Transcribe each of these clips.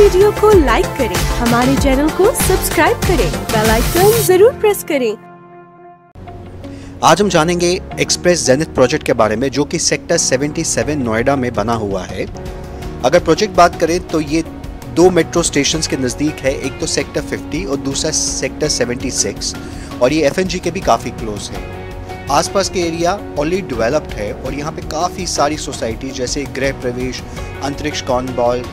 Video को like करें, हमारे चैनल को सब्सक्राइब करें, बेल आइकन ज़रूर प्रेस करें। आज हम जानेंगे एक्सप्रेस जेनिथ प्रोजेक्ट के बारे में, जो कि सेक्टर 77 नोएडा में बना हुआ है। अगर प्रोजेक्ट बात करें तो ये दो मेट्रो स्टेशन के नज़दीक है, एक तो सेक्टर 50 और दूसरा सेक्टर 76 और ये एफएनजी के भी काफ़ी क्लोज है। आसपास के एरिया ऑलरेडी डेवलप्ड है, और यहाँ पे काफ़ी सारी सोसाइटी, जैसे गृह प्रवेश, अंतरिक्ष Cornball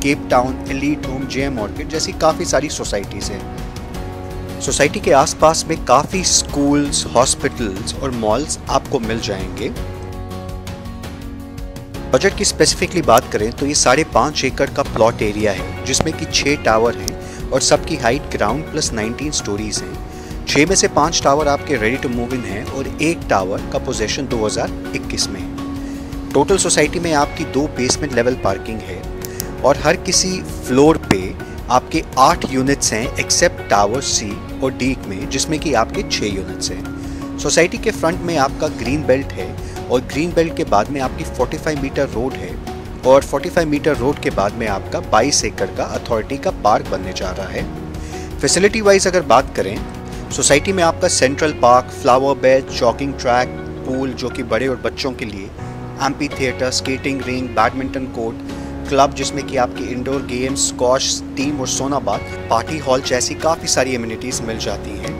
Cape Town, Elite Home J M Orchid जैसी काफ़ी सारी सोसाइटीज़ हैं। सोसाइटी के आसपास में काफ़ी स्कूल्स, हॉस्पिटल्स और मॉल्स आपको मिल जाएँगे। बजट की स्पेसिफिकली बात करें तो ये साढ़े पाँच एकड़ का प्लॉट एरिया है, जिसमें कि छः टावर हैं और सबकी हाइट ग्राउंड प्लस 19 स्टोरीज हैं। छः में से पाँच टावर आपके रेडी टू मूव इन हैं और एक टावर का पोजेशन 2021 में है। टोटल सोसाइटी में आपकी दो बेसमेंट लेवल पार्किंग है। और हर किसी फ्लोर पे आपके आठ यूनिट्स हैं एक्सेप्ट टावर सी और डी में, जिसमें कि आपके छः यूनिट्स हैं। सोसाइटी के फ्रंट में आपका ग्रीन बेल्ट है और ग्रीन बेल्ट के बाद में आपकी 45 मीटर रोड है और 45 मीटर रोड के बाद में आपका 22 एकड़ का अथॉरिटी का पार्क बनने जा रहा है। फैसिलिटी वाइज अगर बात करें सोसाइटी में आपका central park flower bed jogging track pool जो कि बड़े और बच्चों के लिए amphitheatre skating rink badminton court club, जिसमें कि आपकी इंडोर गेम्स स्कॉश टीम और सोनाबाद पार्टी हॉल जैसी काफ़ी सारी एम्यूनिटीज़ मिल जाती हैं।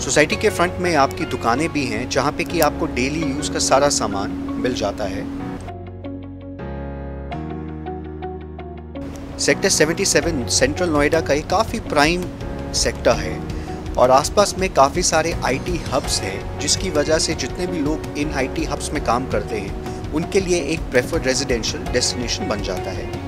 सोसाइटी के फ्रंट में आपकी दुकानें भी हैं, जहाँ पे कि आपको डेली यूज़ का सारा सामान मिल जाता है। सेक्टर 77 सेंट्रल नोएडा का एक काफ़ी प्राइम सेक्टर है और आसपास में काफ़ी सारे आईटी हब्स हैं, जिसकी वजह से जितने भी लोग इन आईटी हब्स में काम करते हैं उनके लिए एक प्रेफर्ड रेजिडेंशियल डेस्टिनेशन बन जाता है।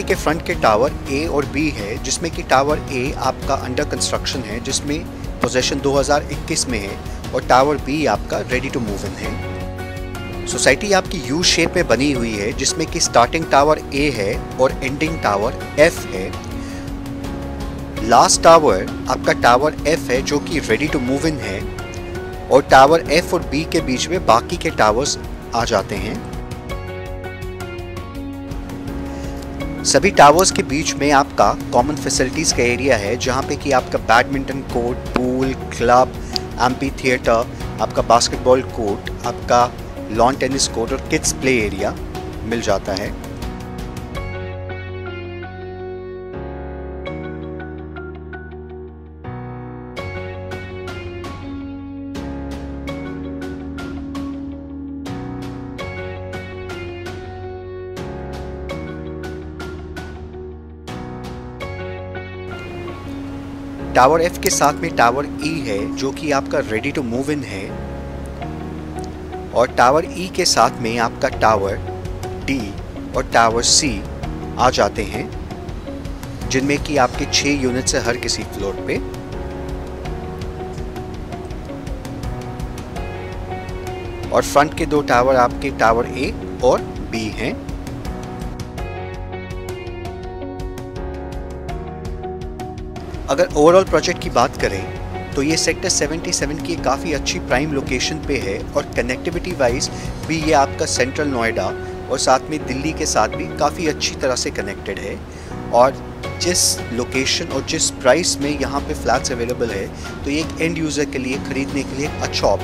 सिटी के फ्रंट के टावर ए और बी है, जिसमें कि टावर ए आपका अंडर कंस्ट्रक्शन है, जिसमें पोजेशन 2021 में है और टावर बी आपका रेडी टू मूव इन है। सोसाइटी आपकी यू शेप में बनी हुई है, जिसमें कि स्टार्टिंग टावर ए है और एंडिंग टावर एफ़ है। लास्ट टावर आपका टावर एफ़ है, जो कि रेडी टू मूव इन है और टावर एफ़ और बी के बीच में बाकी के टावर्स आ जाते हैं। सभी टावर्स के बीच में आपका कॉमन फैसिलिटीज़ का एरिया है, जहाँ पे कि आपका badminton court pool club amphitheatre आपका बास्केटबॉल कोर्ट आपका लॉन टेनिस कोर्ट और किड्स प्ले एरिया मिल जाता है। टावर एफ़ के साथ में टावर ई e है, जो कि आपका रेडी टू मूव इन है। और टावर ई e के साथ में आपका टावर डी और टावर सी आ जाते हैं, जिनमें कि आपके छह यूनिट्स है हर किसी फ्लोर पे। और फ्रंट के दो टावर आपके टावर ए और बी हैं। अगर ओवरऑल प्रोजेक्ट की बात करें तो ये सेक्टर 77 की काफ़ी अच्छी प्राइम लोकेशन पे है और कनेक्टिविटी वाइज भी ये आपका सेंट्रल नोएडा और साथ में दिल्ली के साथ भी काफ़ी अच्छी तरह से कनेक्टेड है। और जिस लोकेशन और जिस प्राइस में यहाँ पे फ्लैट्स अवेलेबल है तो ये एक एंड यूज़र के लिए ख़रीदने के लिए अच्छा